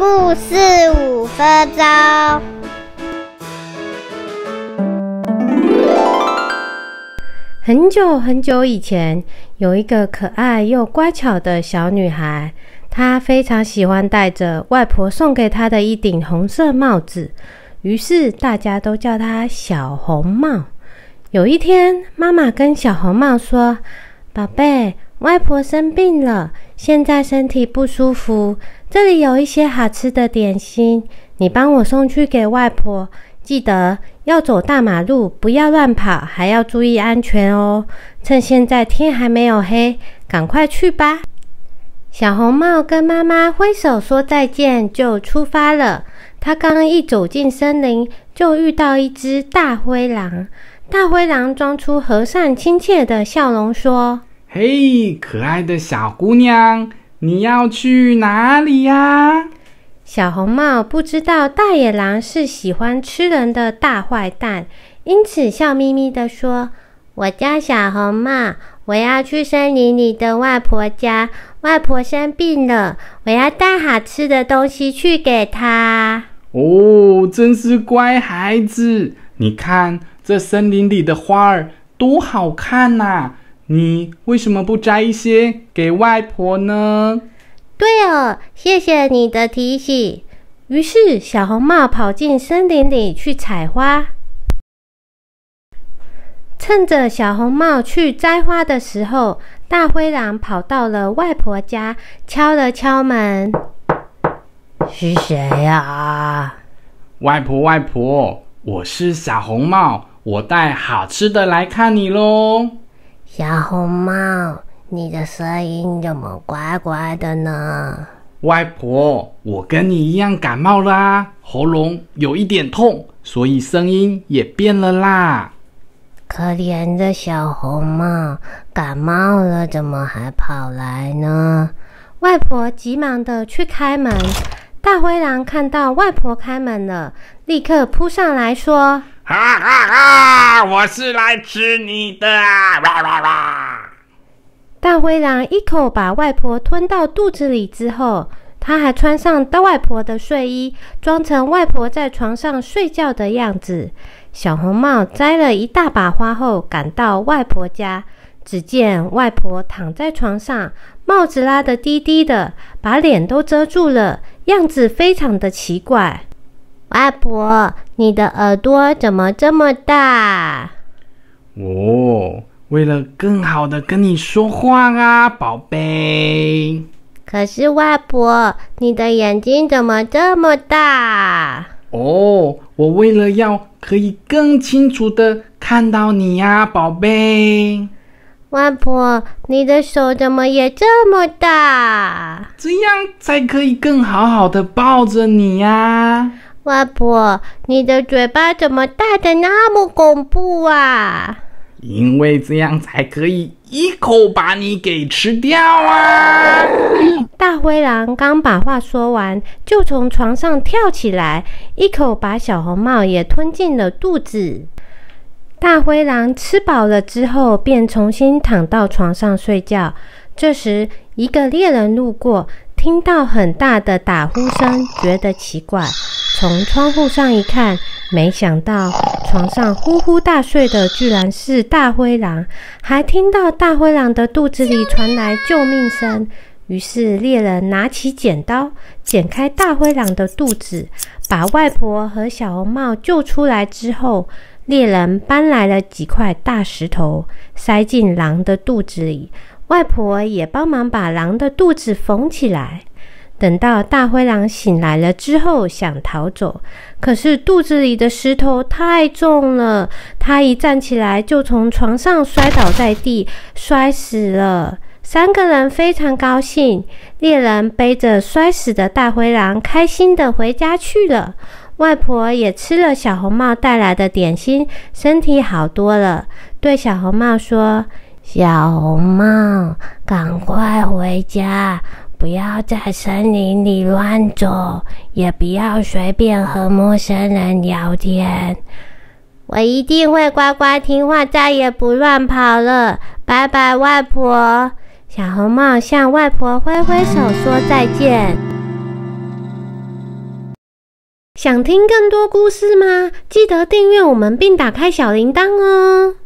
故事五分钟。很久很久以前，有一个可爱又乖巧的小女孩，她非常喜欢戴着外婆送给她的一顶红色帽子，于是大家都叫她小红帽。有一天，妈妈跟小红帽说：“宝贝，外婆生病了，现在身体不舒服。这里有一些好吃的点心，你帮我送去给外婆。记得要走大马路，不要乱跑，还要注意安全哦。趁现在天还没有黑，赶快去吧。”小红帽跟妈妈挥手说再见，就出发了。他刚一走进森林，就遇到一只大灰狼。大灰狼装出和善亲切的笑容，说：“嘿，可爱的小姑娘，你要去哪里呀？”小红帽不知道大野狼是喜欢吃人的大坏蛋，因此笑眯眯的说：“我叫小红帽，我要去森林里的外婆家。外婆生病了，我要带好吃的东西去给她。”哦，真是乖孩子，你看。这森林里的花儿多好看呐！你为什么不摘一些给外婆呢？对哦，谢谢你的提醒。于是小红帽跑进森林里去采花。趁着小红帽去摘花的时候，大灰狼跑到了外婆家，敲了敲门：“是谁呀？”“外婆，外婆，我是小红帽。”我带好吃的来看你喽，小红帽，你的声音怎么怪怪的呢？外婆，我跟你一样感冒啦，喉咙有一点痛，所以声音也变了啦。可怜的小红帽，感冒了怎么还跑来呢？外婆急忙的去开门，大灰狼看到外婆开门了，立刻扑上来说。哈哈哈！我是来吃你的！哇哇哇！大灰狼一口把外婆吞到肚子里之后，他还穿上大外婆的睡衣，装成外婆在床上睡觉的样子。小红帽摘了一大把花后，赶到外婆家，只见外婆躺在床上，帽子拉得低低的，把脸都遮住了，样子非常的奇怪。外婆，你的耳朵怎么这么大？哦，为了更好的跟你说话啊，宝贝。可是外婆，你的眼睛怎么这么大？哦，我为了要可以更清楚的看到你呀，宝贝。外婆，你的手怎么也这么大？这样才可以更好好的抱着你呀。外婆，你的嘴巴怎么大的那么恐怖啊？因为这样才可以一口把你给吃掉啊！大灰狼刚把话说完，就从床上跳起来，一口把小红帽也吞进了肚子。大灰狼吃饱了之后，便重新躺到床上睡觉。这时，一个猎人路过，听到很大的打呼声，觉得奇怪。从窗户上一看，没想到床上呼呼大睡的居然是大灰狼，还听到大灰狼的肚子里传来救命声。于是猎人拿起剪刀，剪开大灰狼的肚子，把外婆和小红帽救出来之后，猎人搬来了几块大石头，塞进狼的肚子里，外婆也帮忙把狼的肚子缝起来。等到大灰狼醒来了之后，想逃走，可是肚子里的石头太重了，他一站起来就从床上摔倒在地，摔死了。三个人非常高兴，猎人背着摔死的大灰狼，开心的回家去了。外婆也吃了小红帽带来的点心，身体好多了，对小红帽说：“小红帽，赶快回家。”不要在森林里乱走，也不要随便和陌生人聊天。我一定会乖乖听话，再也不乱跑了。拜拜，外婆。小红帽向外婆挥挥手，说再见。想听更多故事吗？记得订阅我们并打开小铃铛哦。